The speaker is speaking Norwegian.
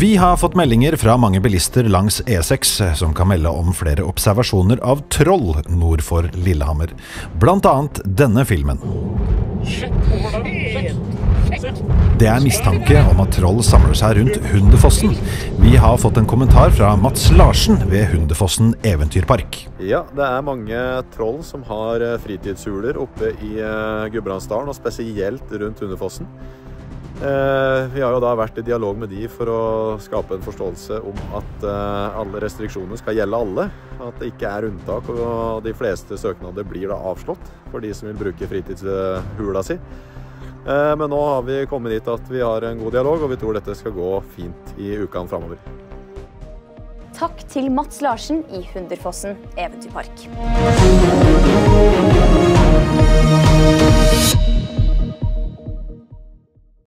Vi har fått meldinger fra mange bilister langs E6 som kan melde om flere observasjoner av troll nord for Lillehammer. Blant annet denne filmen. Det er mistanke om at troll samler seg rundt Hundefossen. Vi har fått en kommentar fra Mats Larsen ved Hundefossen eventyrpark. Ja, det er mange troll som har eh, fritidshuler oppe i eh, Gudbrandsdalen, og spesielt rundt Hundefossen. Eh, vi har jo da vært i dialog med de for å skape en forståelse om at alle restriksjoner skal gjelde alle. At det ikke er unntak, og de fleste søknader blir da avslått for de som vil bruke fritidshula si. Men nå har vi kommet dit at vi har en god dialog, og vi tror dette skal gå fint i ukene framover. Takk til Mats Larsen i Hunderfossen eventyrpark.